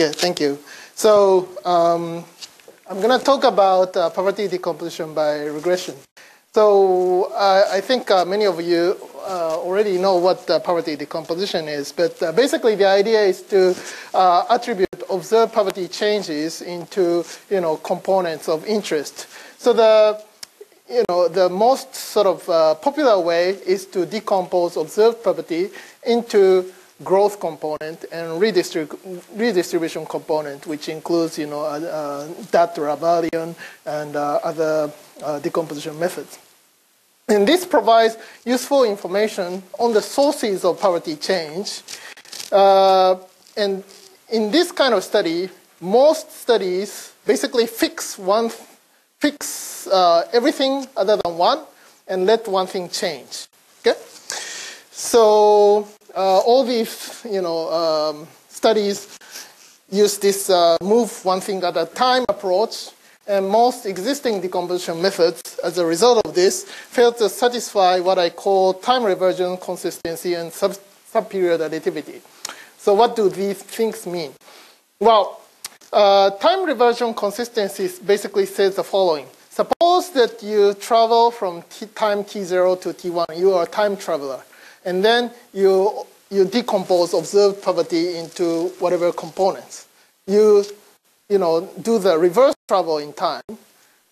Okay, thank you. So um, I'm going to talk about uh, poverty decomposition by regression. So uh, I think uh, many of you uh, already know what poverty decomposition is, but uh, basically the idea is to uh, attribute observed poverty changes into you know components of interest. So the you know the most sort of popular way is to decompose observed poverty into growth component and redistrib redistribution component, which includes you know uh, uh, that and uh, other uh, decomposition methods. And this provides useful information on the sources of poverty change. And in this kind of study, most studies basically fix one, fix uh, everything other than one, and let one thing change. Okay. So uh, all these, you know, um, studies use this uh, move one thing at a time approach and most existing decomposition methods, as a result of this, fail to satisfy what I call time reversion consistency and sub subperiod additivity. So what do these things mean? Well, uh, time reversion consistency basically says the following. Suppose that you travel from t time t0 to t1. You are a time traveler. And then you, you decompose observed poverty into whatever components. You you know, do the reverse travel in time.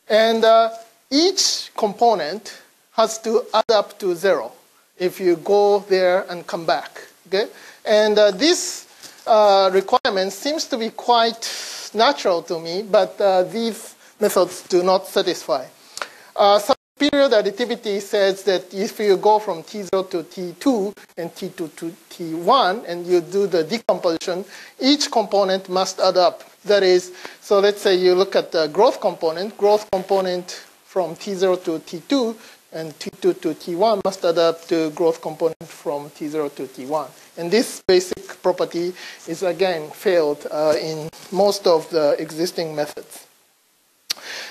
And uh, each component has to add up to zero if you go there and come back. Okay? And uh, this uh, requirement seems to be quite natural to me, but uh, these methods do not satisfy. Uh, period additivity says that if you go from T0 to T2 and T2 to T1 and you do the decomposition, each component must add up. That is, so let's say you look at the growth component, growth component from T0 to T2 and T2 to T1 must add up to growth component from T0 to T1. And this basic property is again failed uh, in most of the existing methods.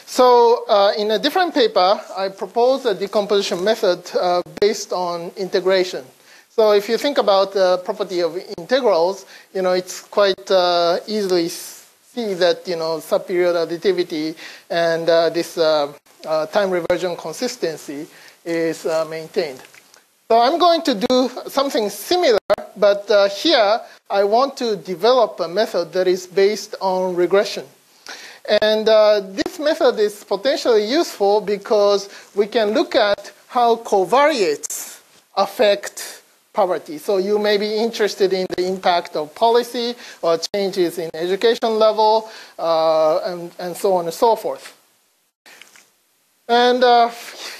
So uh, in a different paper, I propose a decomposition method uh, based on integration. So if you think about the property of integrals, you know, it's quite uh, easily see that, you know, subperiod additivity and uh, this uh, uh, time reversion consistency is maintained. So I'm going to do something similar, but here I want to develop a method that is based on regression. And uh, this method is potentially useful because we can look at how covariates affect poverty. So you may be interested in the impact of policy or changes in education level uh, and, and so on and so forth. And uh,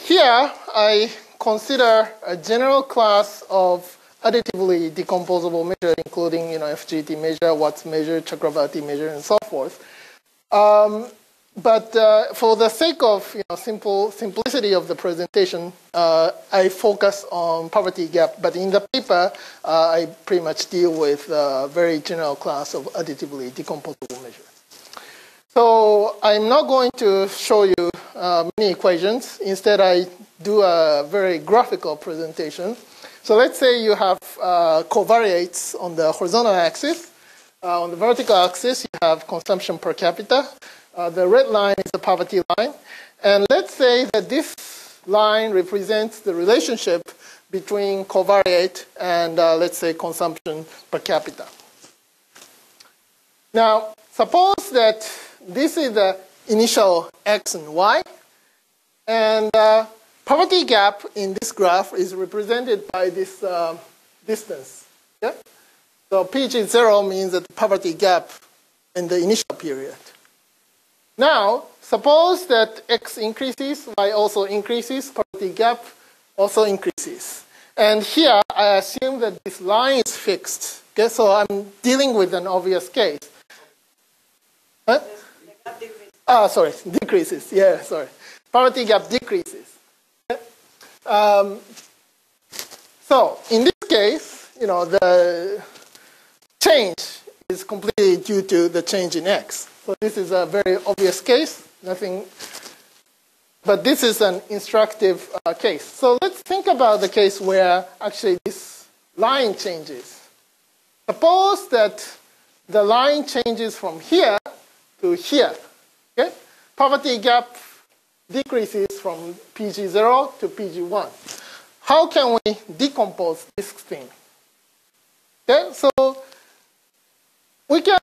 here I consider a general class of additively decomposable measure, including you know, FGT measure, Watts measure, Chakravarty measure, and so forth. Um, but uh, for the sake of you know, simple simplicity of the presentation, uh, I focus on poverty gap. But in the paper, uh, I pretty much deal with a very general class of additively decomposable measures. So I'm not going to show you uh, many equations. Instead, I do a very graphical presentation. So let's say you have uh, covariates on the horizontal axis. Uh, on the vertical axis, you have consumption per capita. Uh, the red line is the poverty line. And let's say that this line represents the relationship between covariate and, uh, let's say, consumption per capita. Now, suppose that this is the initial x and y, and uh, poverty gap in this graph is represented by this uh, distance. Yeah? So PG0 means that the poverty gap in the initial period. Now, suppose that x increases, y also increases, poverty gap also increases. And here, I assume that this line is fixed. Okay, so I'm dealing with an obvious case. Huh? Ah, sorry, decreases. Yeah, sorry. Poverty gap decreases. Um, so in this case, you know, the change is completely due to the change in x. So this is a very obvious case, nothing, but this is an instructive uh, case. So let's think about the case where actually this line changes. Suppose that the line changes from here to here. Okay? Poverty gap decreases from PG0 to PG1. How can we decompose this thing? Okay, so we can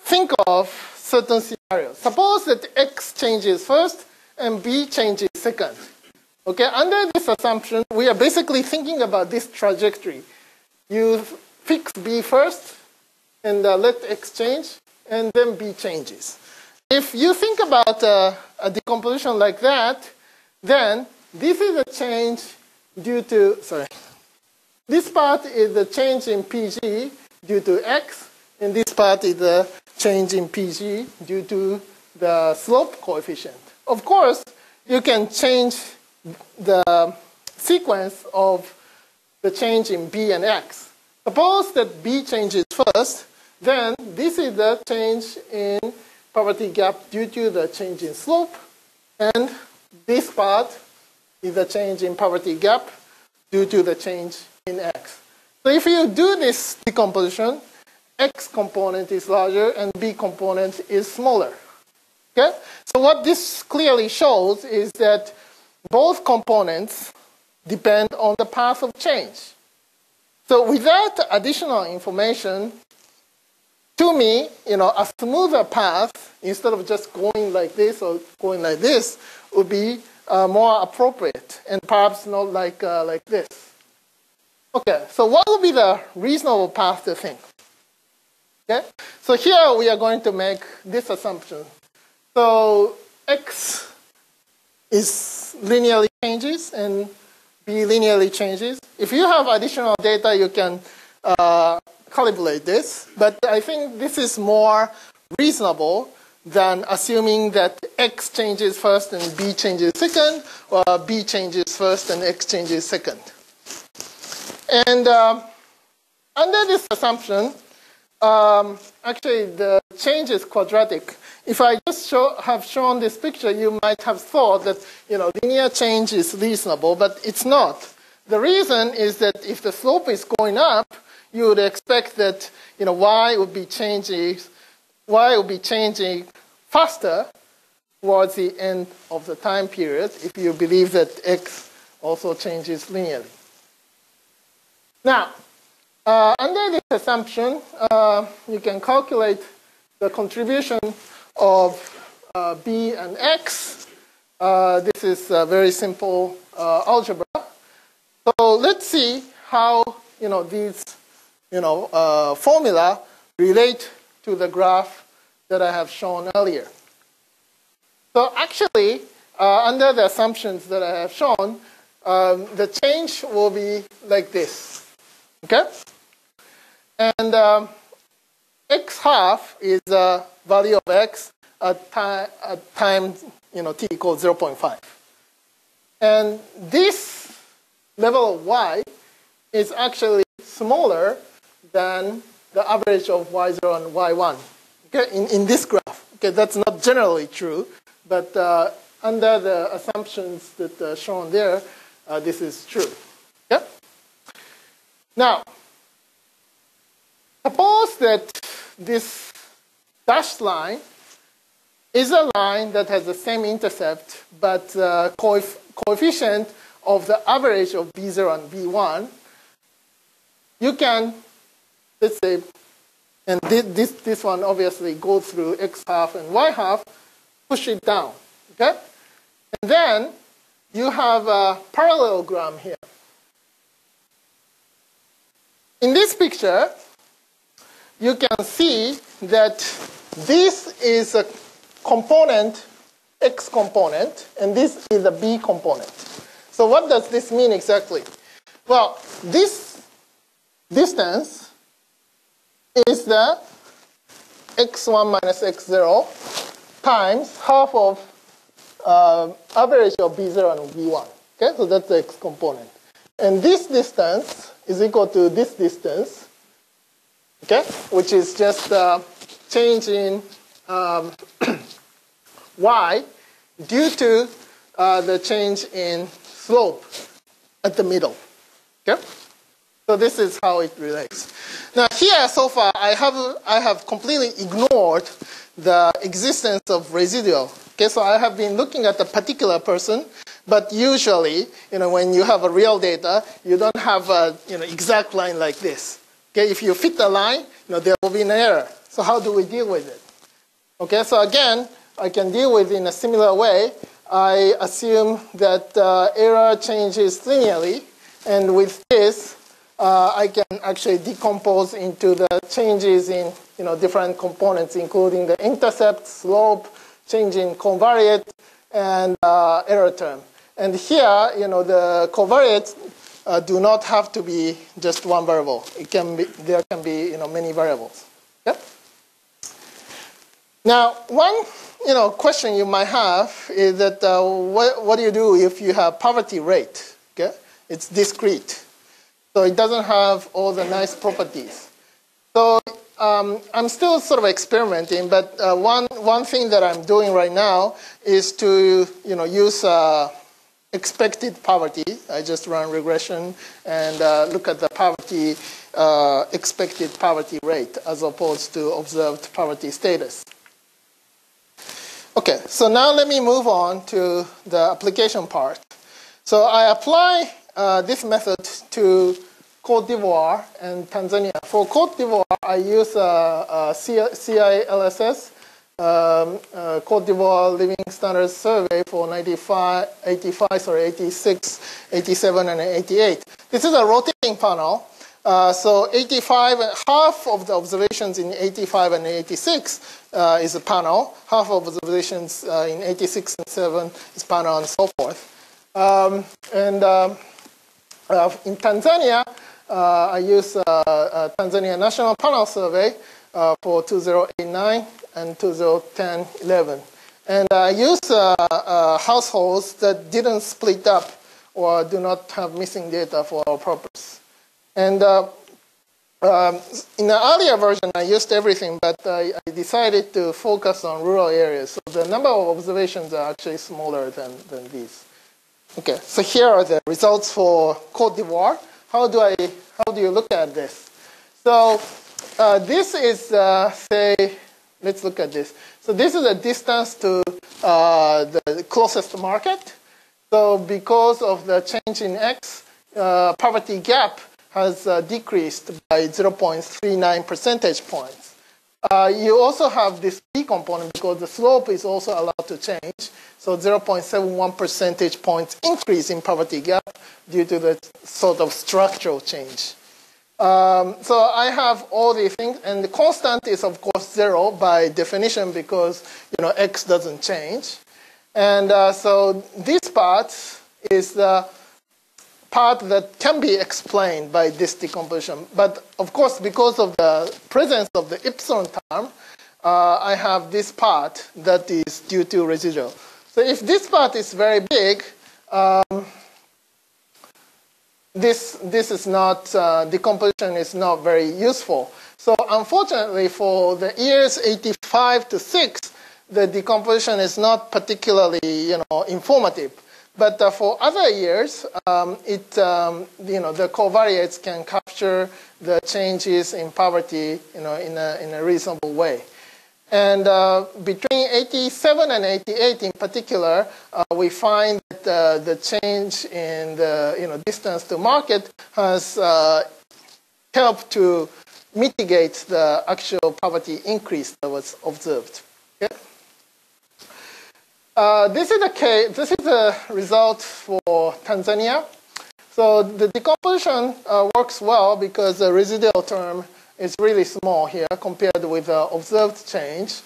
think of certain scenarios. Suppose that X changes first and B changes second. Okay, under this assumption, we are basically thinking about this trajectory. You fix B first and uh, let X change, and then B changes. If you think about uh, a decomposition like that, then this is a change due to, sorry, this part is the change in PG due to X, and this part is the change in PG due to the slope coefficient. Of course, you can change the sequence of the change in B and X. Suppose that B changes first, then this is the change in poverty gap due to the change in slope, and this part is the change in poverty gap due to the change in x. So if you do this decomposition, x component is larger and b component is smaller. Okay? So what this clearly shows is that both components depend on the path of change. So without additional information, to me, you know, a smoother path, instead of just going like this or going like this, would be uh, more appropriate, and perhaps not like, uh, like this. Okay, so what would be the reasonable path to think? Okay, so here we are going to make this assumption. So x is linearly changes and b linearly changes. If you have additional data, you can uh, calibrate this, but I think this is more reasonable than assuming that x changes first and b changes second, or b changes first and x changes second. And uh, under this assumption, um, actually the change is quadratic. If I just show, have shown this picture, you might have thought that you know linear change is reasonable, but it's not. The reason is that if the slope is going up, you would expect that you know y would be changing y would be changing faster towards the end of the time period if you believe that x also changes linearly. Now, uh, under this assumption, uh, you can calculate the contribution of uh, b and x. Uh, this is a very simple uh, algebra. So let's see how you know these you know, uh, formula relate to the graph that I have shown earlier. So actually, under the assumptions that I have shown, um, the change will be like this. Okay? And um, x half is the value of x at, time, at time you know, t equals 0.5. And this level of y is actually smaller than the average of y0 and y1 okay, in, in this graph. Okay, that's not generally true, but uh, under the assumptions that are shown there, uh, this is true. Okay? Now, that this dashed line is a line that has the same intercept, but uh, coef coefficient of the average of B0 and B1, you can let's say, and this, this one obviously goes through x half and y half, push it down, okay? And then you have a parallelogram here. In this picture, you can see that this is a component, x component, and this is a b component. So what does this mean exactly? Well, this distance is the x1 minus x0 times half of uh, average of b0 and b1. Okay, so that's the x component. And this distance is equal to this distance, okay, which is just uh, change in um, y due to uh, the change in slope at the middle. Okay? So this is how it relates. Now here, so far, I have, I have completely ignored the existence of residual. Okay, so I have been looking at a particular person, but usually, you know, when you have a real data, you don't have a you know, exact line like this. Okay, if you fit the line, you know, there will be an error. So how do we deal with it? Okay, so again, I can deal with it in a similar way. I assume that uh, error changes linearly, and with this, uh, I can actually decompose into the changes in you know, different components, including the intercept, slope, change in covariate, and uh, error term. And here, you know, the covariates uh, do not have to be just one variable. It can be, there can be you know, many variables. Yep. Now, one you know, question you might have is that uh, what, what do you do if you have poverty rate? Okay? It's discrete. So it doesn't have all the nice properties. So um, I'm still sort of experimenting, but uh, one, one thing that I'm doing right now is to you know, use uh, expected poverty. I just run regression and uh, look at the poverty, uh, expected poverty rate as opposed to observed poverty status. Okay, so now let me move on to the application part. So I apply uh, this method to Cote d'Ivoire and Tanzania. For Cote d'Ivoire, I use a, a CILSS, um, uh, Cote d'Ivoire Living Standards Survey for 95, 85, sorry, 86, 87, and 88. This is a rotating panel. Uh, so 85, half of the observations in 85 and 86 uh, is a panel, half of observations uh, in 86 and 7 is panel, and so forth. Um, and um, uh, in Tanzania, uh, I use Tanzania National Panel Survey uh, for 2089 and 2010-11. And I use households that didn't split up or do not have missing data for our purpose. And um, in the earlier version, I used everything, but I, I, decided to focus on rural areas. So the number of observations are actually smaller than, than these. Okay, so here are the results for Cote d'Ivoire. How do I, how do you look at this? So uh, this is, uh, say, let's look at this. So this is a distance to uh, the closest market. So because of the change in X, uh, poverty gap has uh, decreased by 0.39 percentage points. Uh, you also have this P component because the slope is also allowed to change. So 0.71 percentage points increase in poverty gap due to the sort of structural change. Um, so I have all these things, and the constant is of course zero by definition because you know x doesn't change. And uh, so this part is the part that can be explained by this decomposition. But of course, because of the presence of the epsilon term, uh, I have this part that is due to residual. So if this part is very big, um, this, this is not, uh, decomposition is not very useful. So unfortunately for the years 85 to 6, the decomposition is not particularly, you know, informative. But uh, for other years, um, it, um, you know, the covariates can capture the changes in poverty, you know, in a, in a reasonable way. And uh, between 87 and 88 in particular, uh, we find that uh, the change in the you know, distance to market has uh, helped to mitigate the actual poverty increase that was observed. Okay? Uh, this is a case, this is a result for Tanzania. So the decomposition uh, works well because the residual term is really small here compared with the observed change.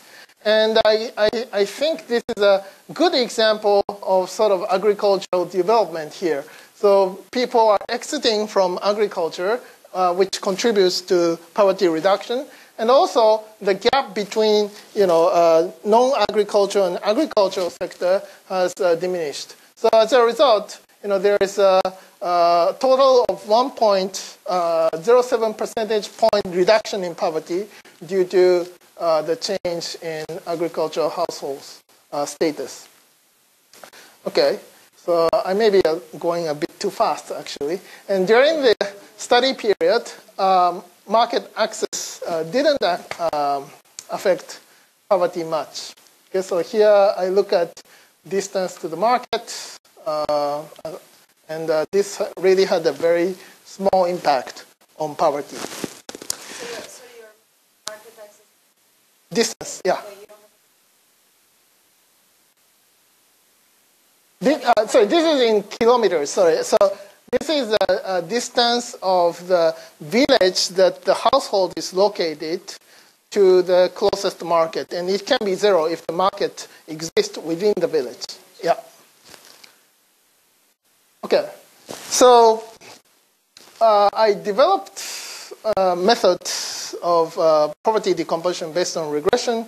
And I, I, I, think this is a good example of sort of agricultural development here. So people are exiting from agriculture, uh, which contributes to poverty reduction. And also the gap between you know, uh, non-agricultural and agricultural sector has uh, diminished. So as a result, you know, there is a, a total of 1.07 uh, percentage point reduction in poverty due to uh, the change in agricultural households uh, status. Okay, so I may be uh, going a bit too fast actually. And during the study period, um, market access uh, didn't um, affect poverty much. Okay, so here I look at distance to the market, and uh, this really had a very small impact on poverty. Distance, yeah. This, uh, sorry, this is in kilometers. Sorry, so this is the uh, distance of the village that the household is located to the closest market, and it can be zero if the market exists within the village. Yeah. Okay, so uh, I developed a method of uh, poverty decomposition based on regression,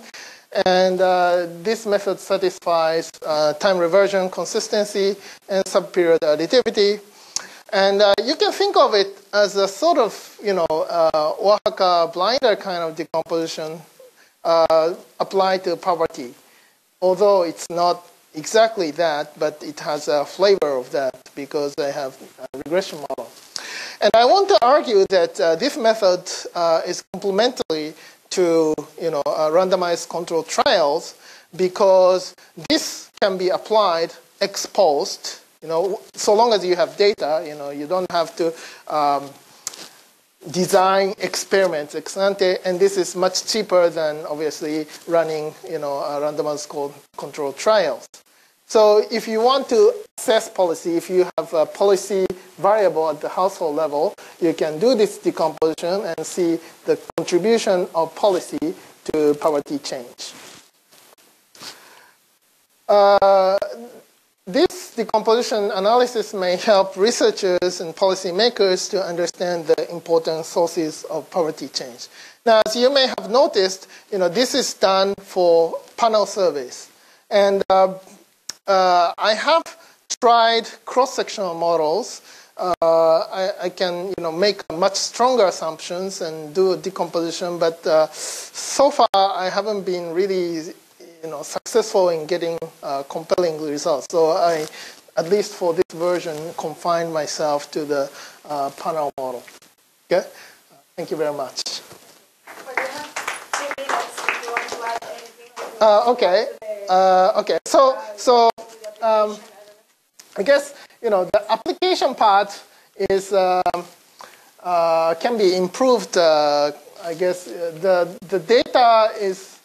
and uh, this method satisfies uh, time reversion, consistency, and subperiod additivity. And uh, you can think of it as a sort of, you know, uh, Oaxaca Blinder kind of decomposition uh, applied to poverty. Although it's not exactly that, but it has a flavor of that because I have a regression model. And I want to argue that uh, this method uh, is complementary to, you know, uh, randomized controlled trials because this can be applied ex post you know, so long as you have data, you know, you don't have to um, design experiments ex ante, and this is much cheaper than obviously running, you know, randomized controlled trials. So if you want to assess policy, if you have a policy variable at the household level, you can do this decomposition and see the contribution of policy to poverty change. Uh, this decomposition analysis may help researchers and policymakers to understand the important sources of poverty change. Now, as you may have noticed, you know, this is done for panel surveys. And uh, uh, I have tried cross-sectional models. Uh, I, I, can, you know, make much stronger assumptions and do a decomposition, but uh, so far I haven't been really you know, successful in getting uh, compelling results. So I, at least for this version, confined myself to the uh, panel model. Okay? Thank you very much. Uh, okay. Uh, okay. So, so um, I guess you know the application part is um, uh, can be improved. Uh, I guess the the data is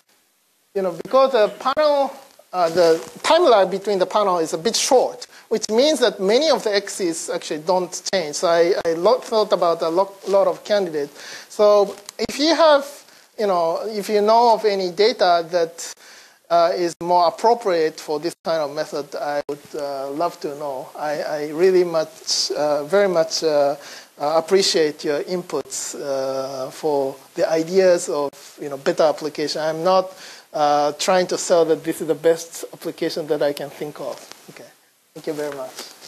you know, because the panel, uh, the timeline between the panel is a bit short, which means that many of the x's actually don't change. So I, I thought about a lot, lot of candidates. So if you have, you know, if you know of any data that uh, is more appropriate for this kind of method, I would uh, love to know. I, I really much, uh, very much uh, uh, appreciate your inputs uh, for the ideas of, you know, better application. I'm not trying to sell that this is the best application that I can think of. Okay, thank you very much.